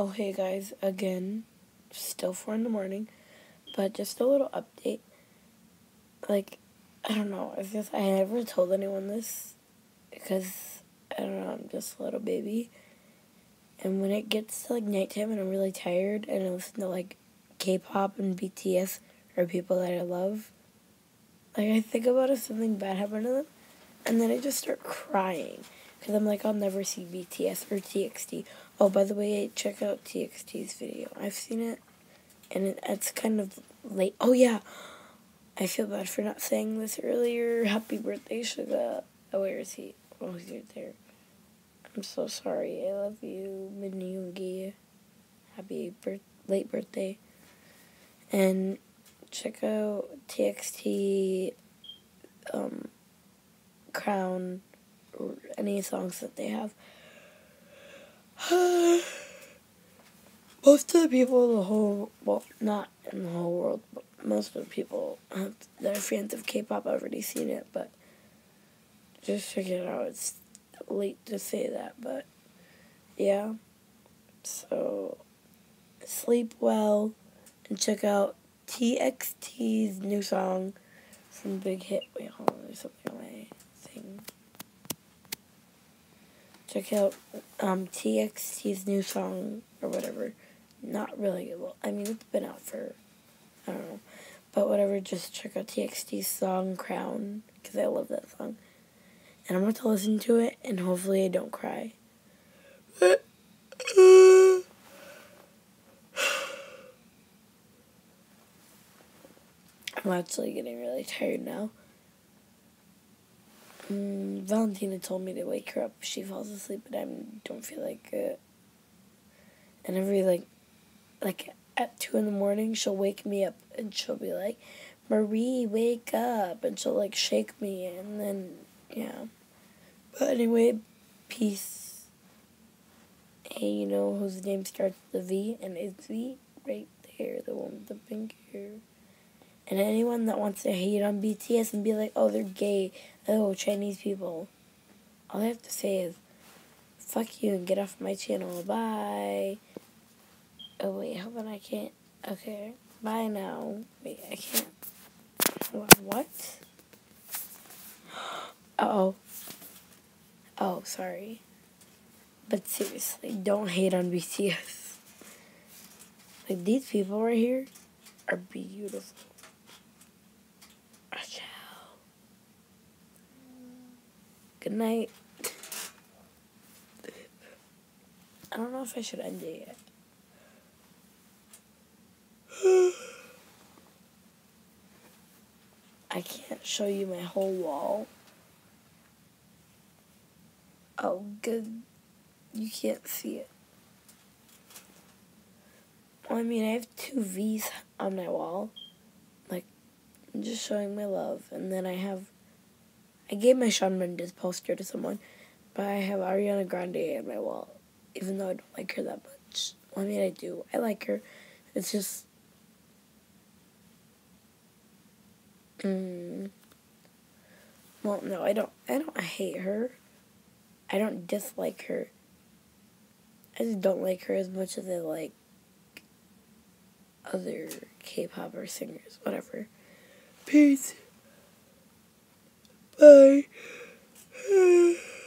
Oh, hey guys, again, still 4 in the morning, but just a little update. Like, I don't know, I guess I never told anyone this because, I don't know, I'm just a little baby. And when it gets to like nighttime and I'm really tired and I listen to like K pop and BTS or people that I love, like I think about if something bad happened to them and then I just start crying because I'm like, I'll never see BTS or TXT. Oh, by the way, check out TXT's video. I've seen it, and it, it's kind of late. Oh, yeah. I feel bad for not saying this earlier. Happy birthday, Suga. Oh, where is he? Oh, he's right there. I'm so sorry. I love you, Min Yoongi. Happy birth late birthday. And check out TXT um, Crown or any songs that they have. most of the people in the whole, well, not in the whole world, but most of the people have, that are fans of K-pop have already seen it, but just check it out. It's late to say that, but yeah. So, sleep well and check out TXT's new song from Big Hit. Wait, hold on, there's something on my thing. Check out um, TXT's new song or whatever. Not really. Well, I mean, it's been out for, I don't know. But whatever, just check out TXT's song, Crown, because I love that song. And I'm going to listen to it, and hopefully I don't cry. I'm actually getting really tired now. Mm, Valentina told me to wake her up she falls asleep, but I don't feel like it. And every like, like at two in the morning, she'll wake me up and she'll be like, "Marie, wake up!" and she'll like shake me, and then yeah. But anyway, peace. Hey, you know whose name starts with a V and it's V right there, the one with the pink hair. And anyone that wants to hate on BTS and be like, oh, they're gay, oh, Chinese people, all I have to say is, fuck you and get off my channel. Bye. Oh, wait, hold on, I can't. Okay, bye now. Wait, I can't. What? Uh oh. Oh, sorry. But seriously, don't hate on BTS. Like, these people right here are beautiful. Good night. I don't know if I should end it yet. I can't show you my whole wall. Oh, good. You can't see it. Well, I mean, I have two V's on my wall. Like, I'm just showing my love. And then I have I gave my Shawn Mendes poster to someone, but I have Ariana Grande on my wall, even though I don't like her that much. I mean, I do. I like her. It's just. Mm, well, no, I don't. I don't hate her. I don't dislike her. I just don't like her as much as I like other K-pop or singers, whatever. Peace. Bye.